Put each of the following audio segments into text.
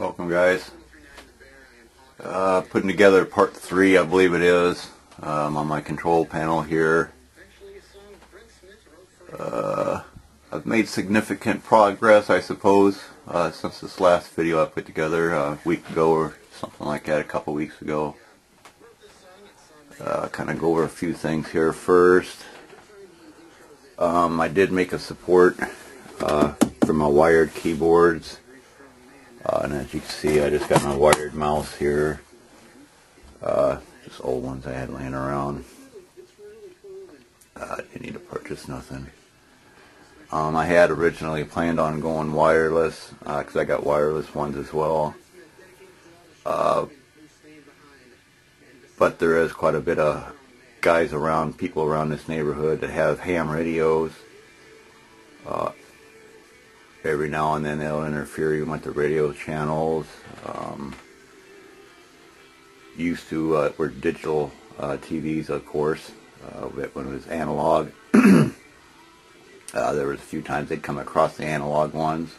Welcome guys. Uh, putting together part three, I believe it is, um, on my control panel here. Uh, I've made significant progress, I suppose, uh, since this last video I put together a week ago or something like that, a couple weeks ago. Uh, kind of go over a few things here first. Um, I did make a support uh, for my wired keyboards. Uh, and as you can see, I just got my wired mouse here. Uh, just old ones I had laying around. Uh, didn't need to purchase nothing. Um, I had originally planned on going wireless because uh, I got wireless ones as well. Uh, but there is quite a bit of guys around, people around this neighborhood that have ham radios. Uh, every now and then they'll interfere with the radio channels. Um, used to, uh, were digital uh, TVs, of course, uh, when it was analog. Uh, there was a few times they'd come across the analog ones.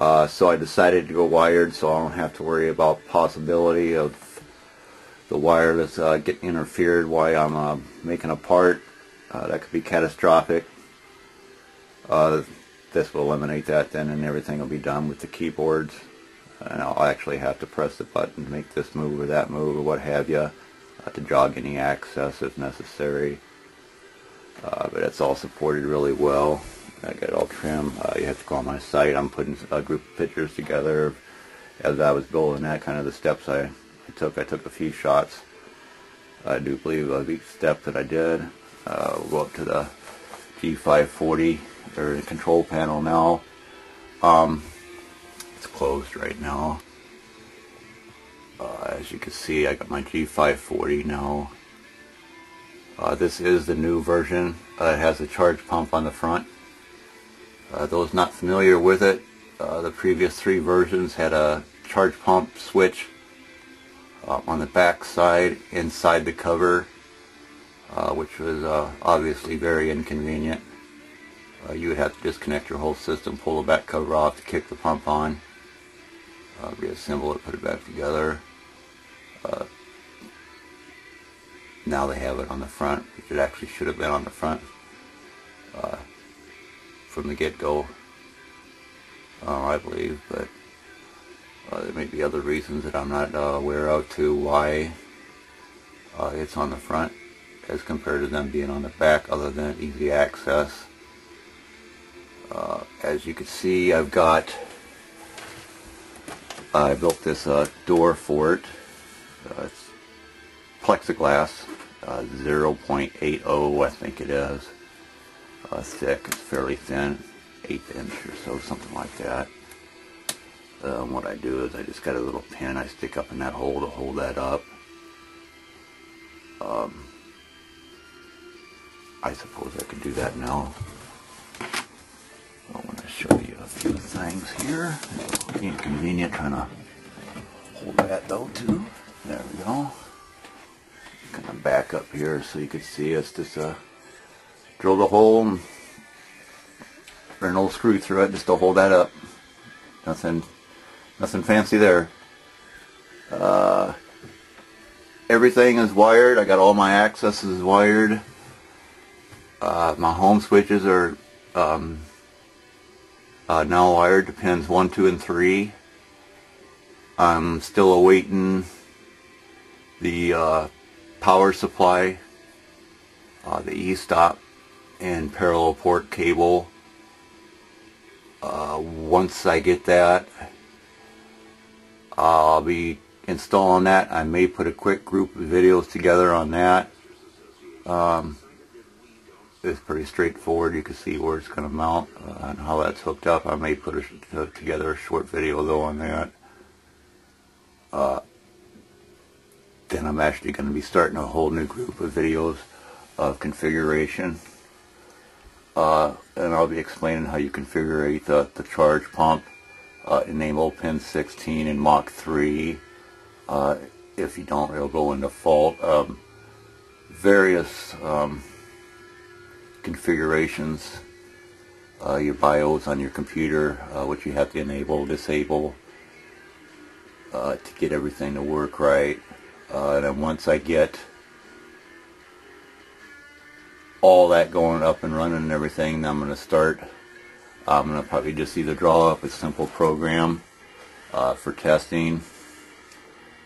Uh, so I decided to go wired so I don't have to worry about possibility of the wireless uh, get interfered while I'm making a part. That could be catastrophic. Uh, this will eliminate that then and everything will be done with the keyboards. And I'll actually have to press the button to make this move or that move or what have you uh, to jog any axis if necessary. Uh, but it's all supported really well. I got it all trimmed. you have to go on my site. I'm putting a group of pictures together as I was building that, kind of the steps I I took. I took a few shots. I do believe of each step that I did. Uh, we'll go up to the G540 or the control panel now. Um, it's closed right now. Uh, as you can see, I got my G540 now. Uh, this is the new version. Uh, it has a charge pump on the front. Uh, those not familiar with it, uh, the previous three versions had a charge pump switch uh, on the back side inside the cover uh, which was obviously very inconvenient. Uh, you would have to disconnect your whole system, pull the back cover off to kick the pump on, uh, reassemble it, put it back together. Uh, now they have it on the front, which it actually should have been on the front from the get-go, I believe, but uh, there may be other reasons that I'm not uh, aware of to why uh, it's on the front as compared to them being on the back other than easy access. Uh, as you can see I've got I built this uh, door for it. Uh, it's plexiglass 0.80 I think it is. thick, it's fairly thin, 8 inch or so, something like that. Um, what I do is I just got a little pin I stick up in that hole to hold that up. Um, I suppose I could do that now. A few things here. Inconvenient trying to hold that though too. There we go. Kind of back up here so you can see us just uh, drill the hole and an old screw through it just to hold that up. Nothing Nothing fancy there. Uh, everything is wired. I got all my accesses wired. Uh, my home switches are um, uh, now wired to pins 1, 2, and 3. I'm still awaiting the uh, power supply, uh, the e-stop, and parallel port cable. Uh, once I get that, I'll be installing that. I may put a quick group of videos together on that. Um, it's pretty straightforward. You can see where it's going to mount uh, and how that's hooked up. I may put a, together a short video though on that. Uh, then I'm actually going to be starting a whole new group of videos of configuration. Uh, and I'll be explaining how you configure the, the charge pump uh, enable pin 16 in Mach 3. Uh, if you don't, it'll go into fault. Um, various um, configurations, uh, your BIOS on your computer, uh, which you have to enable, disable. uh, to get everything to work right. Uh, and then once I get all that going up and running and everything, then I'm going to start. I'm going to probably just either draw up a simple program uh, for testing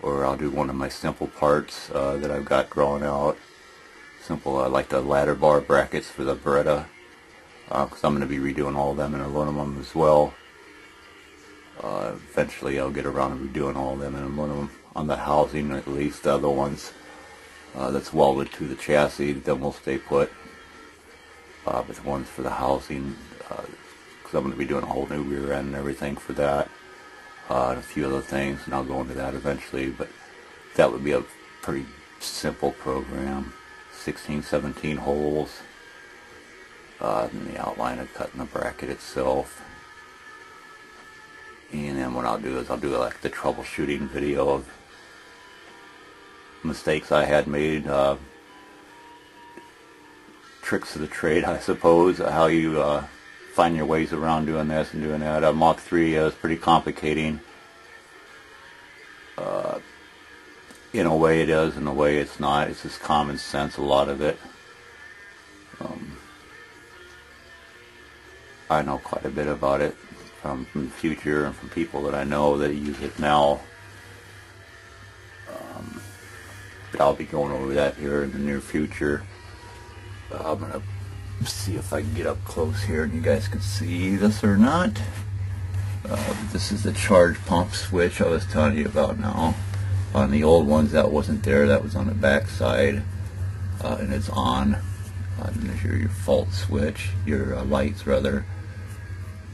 or I'll do one of my simple parts uh, that I've got drawn out. Simple, uh, like the ladder bar brackets for the Beretta because uh, I'm going to be redoing all of them in aluminum as well. Uh, eventually I'll get around to redoing all of them in aluminum on the housing, at least the other ones uh, that's welded to the chassis, then will stay put. Uh, but the ones for the housing, because uh, I'm going to be doing a whole new rear end and everything for that, uh, and a few other things, and I'll go into that eventually, but that would be a pretty simple program. 16, 17 holes, uh, and the outline of cutting the bracket itself. And then what I'll do is I'll do like the troubleshooting video of mistakes I had made, uh, tricks of the trade, I suppose, how you uh, find your ways around doing this and doing that. Uh, Mach 3 is pretty complicating. In a way it is, in a way it's not. It's just common sense, a lot of it. Um, I know quite a bit about it from, from the future and from people that I know that use it now. Um, but I'll be going over that here in the near future. Uh, I'm going to see if I can get up close here and you guys can see this or not. Uh, this is the charge pump switch I was telling you about now. On the old ones that wasn't there, that was on the back side uh, and it's on. Uh, your, your fault switch, your uh, lights rather.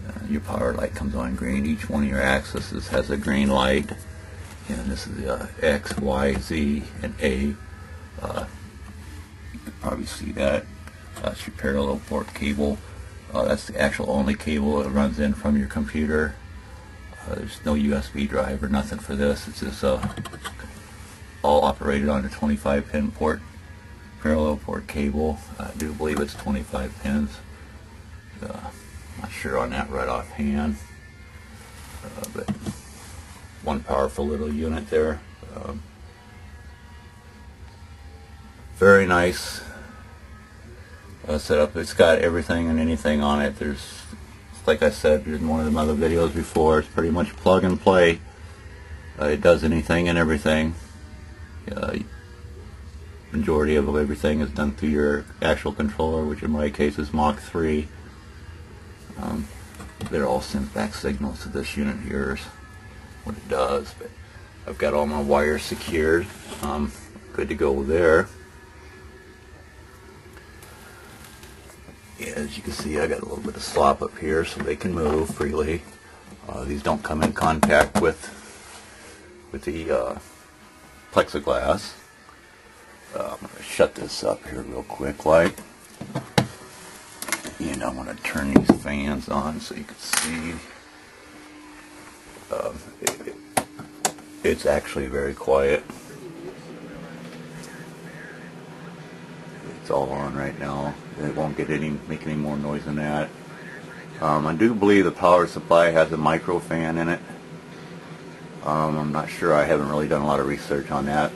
Uh, your power light comes on green. Each one of your axes has a green light. And this is the uh, X, Y, Z, and A. You can probably see that. That's your parallel port cable. Uh, that's the actual only cable that runs in from your computer. Uh, there's no USB drive or nothing for this. It's just uh, all operated on a 25 pin port, parallel port cable. I do believe it's 25 pins. Uh, not sure on that right offhand, uh, but one powerful little unit there. Um, very nice uh, setup. It's got everything and anything on it. There's, like I said in one of the other videos before, it's pretty much plug and play. Uh, it does anything and everything. Uh, majority of everything is done through your actual controller, which in my case is Mach 3. Um, they're all sent back signals to this unit here is what it does. But I've got all my wires secured. Um, good to go there. As you can see, I got a little bit of slop up here so they can move freely. Uh, these don't come in contact with with the uh, plexiglass. Uh, I'm going to shut this up here real quick like and I want to turn these fans on so you can see um, it, it's actually very quiet it's all on right now it won't get any make any more noise than that um, I do believe the power supply has a micro fan in it um, I'm not sure I haven't really done a lot of research on that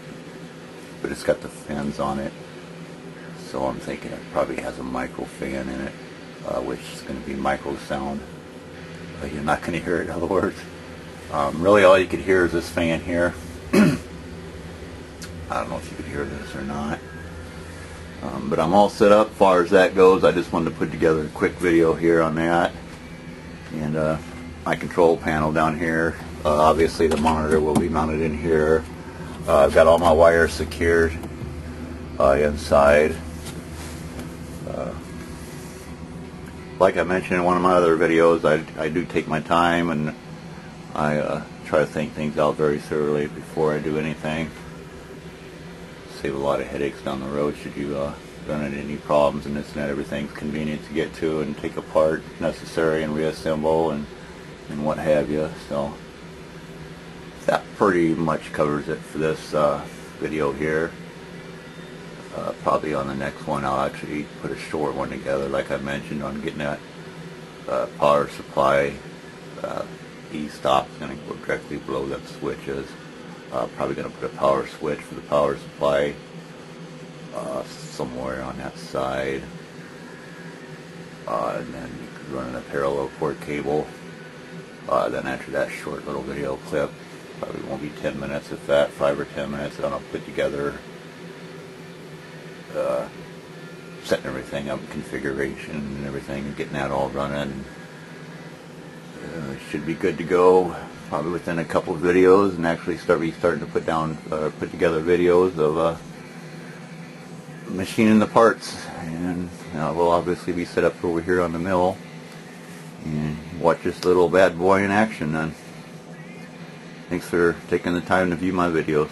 but it's got the fans on it so I'm thinking it probably has a micro fan in it uh, which is going to be micro sound. But you're not going to hear it in other words. Um, really all you could hear is this fan here. I don't know if you could hear this or not. Um, but I'm all set up far as that goes. I just wanted to put together a quick video here on that. And uh, my control panel down here. Uh, obviously the monitor will be mounted in here. Uh, I've got all my wires secured uh, inside. Uh, like I mentioned in one of my other videos, I, I do take my time and I uh, try to think things out very thoroughly before I do anything. Save a lot of headaches down the road should you uh, run into any problems and it's not everything's convenient to get to and take apart necessary and reassemble and, and what have you. So that pretty much covers it for this uh, video here. Uh, probably on the next one I'll actually put a short one together like I mentioned on getting that uh, power supply uh, e-stop is going to go directly below them switches. Uh, probably going to put a power switch for the power supply uh, somewhere on that side. Uh, and then you could run in a parallel port cable. Uh, then after that short little video clip, probably won't be 10 minutes if that, 5 or 10 minutes, then I'll put together uh, setting everything up, configuration and everything, getting that all running. Uh, should be good to go probably within a couple of videos and actually start be starting to put down uh, put together videos of uh, machining the parts and uh, we'll obviously be set up over here on the mill and watch this little bad boy in action then. Thanks for taking the time to view my videos.